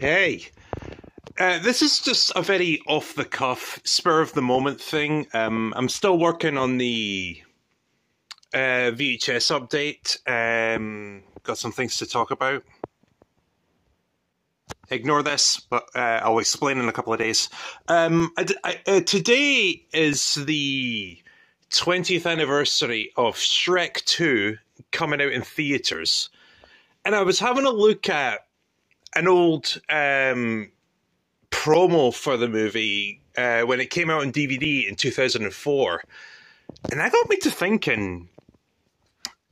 Hey, uh, this is just a very off the cuff, spur of the moment thing. Um, I'm still working on the uh, VHS update. Um, got some things to talk about. Ignore this, but uh, I'll explain in a couple of days. Um, I, I, uh, today is the 20th anniversary of Shrek 2 coming out in theatres. And I was having a look at an old um, promo for the movie uh, when it came out on DVD in 2004. And that got me to thinking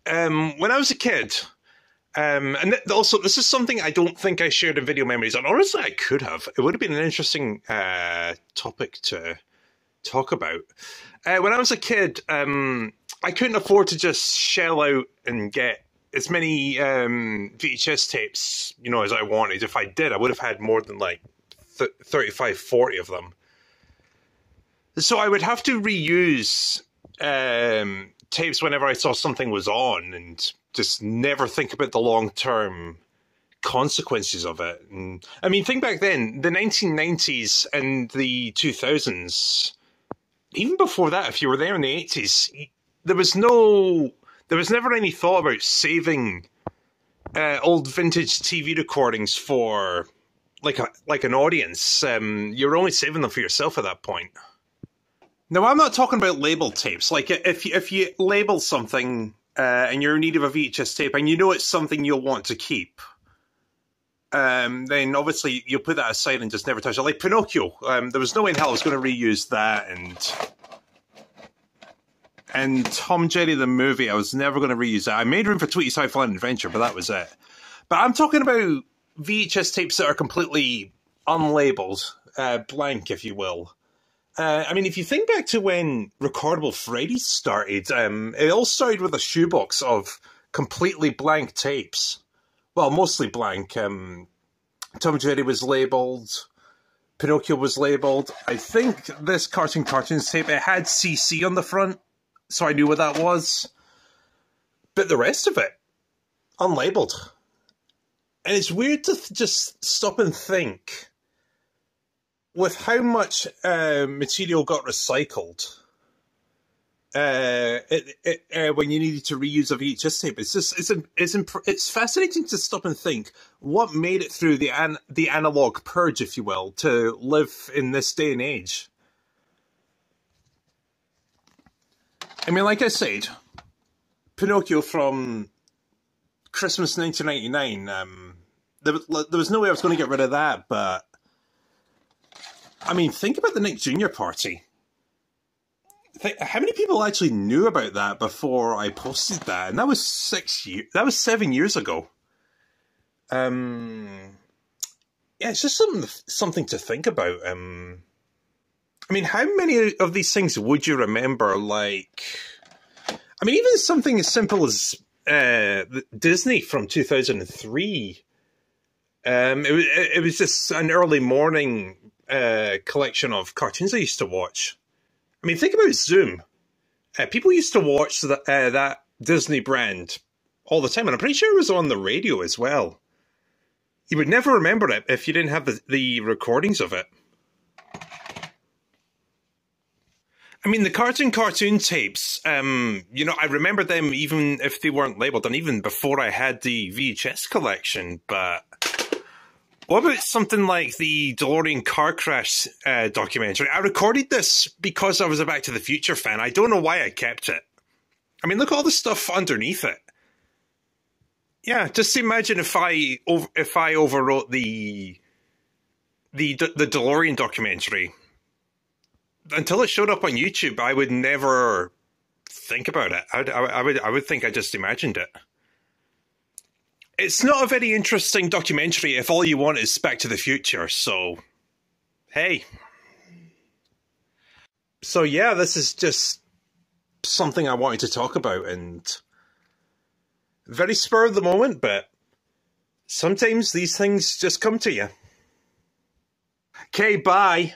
um, when I was a kid, um, and th- also this is something I don't think I shared in video memories, and honestly, I could have. It would have been an interesting uh, topic to talk about. Uh, when I was a kid, um, I couldn't afford to just shell out and get as many um, VHS tapes, you know, as I wanted. If I did, I would have had more than like th- 35, 40 of them. So I would have to reuse um, tapes whenever I saw something was on and just never think about the long term consequences of it. And I mean, think back then, the 1990s and the 2000s, even before that, if you were there in the 80s, there was no, there was never any thought about saving uh, old vintage TV recordings for like a like an audience. Um, you're only saving them for yourself at that point. No, I'm not talking about label tapes. Like if you, if you label something uh, and you're in need of a VHS tape and you know it's something you'll want to keep, um, then obviously you'll put that aside and just never touch it. Like Pinocchio, um, there was no way in hell I was going to reuse that, and and Tom Jerry the movie, I was never going to reuse that. I made room for Tweety's High-Flying Adventure, but that was it. But I'm talking about VHS tapes that are completely unlabeled, uh, blank, if you will. Uh, I mean, if you think back to when Recordable Freddy started, um, it all started with a shoebox of completely blank tapes. Well, mostly blank. Um, Tom Jerry was labelled. Pinocchio was labelled. I think this Cartoon Cartoons tape, it had CC on the front, so I knew what that was. But the rest of it, unlabeled. And it's weird to th- just stop and think with how much uh, material got recycled uh, it, it, uh, when you needed to reuse a VHS tape, it's just it's it's imp- it's fascinating to stop and think what made it through the an- the analog purge, if you will, to live in this day and age. I mean, like I said, Pinocchio from Christmas 1999. Um, there, there was no way I was going to get rid of that, but I mean, think about the Nick Jr. party. How many people actually knew about that before I posted that? And that was six years. That was seven years ago. Um, yeah, it's just something something to think about. Um, I mean, how many of these things would you remember? Like, I mean, even something as simple as uh, Disney from two thousand and three. Um, it was it was just an early morning uh, collection of cartoons I used to watch. I mean, think about Zoom. Uh, people used to watch the, uh, that Disney brand all the time, and I'm pretty sure it was on the radio as well. You would never remember it if you didn't have the, the recordings of it. I mean, the cartoon cartoon tapes, um, you know, I remember them even if they weren't labeled, and even before I had the VHS collection, but what about something like the DeLorean car crash uh, documentary? I recorded this because I was a Back to the Future fan. I don't know why I kept it. I mean, look at all the stuff underneath it. Yeah, just imagine if I if I overwrote the the the DeLorean documentary. Until it showed up on YouTube, I would never think about it. I would I would I would think I just imagined it it's not a very interesting documentary if all you want is Back to the Future. So, hey. So yeah, this is just something I wanted to talk about, and very spur of the moment, but sometimes these things just come to you. Okay, bye.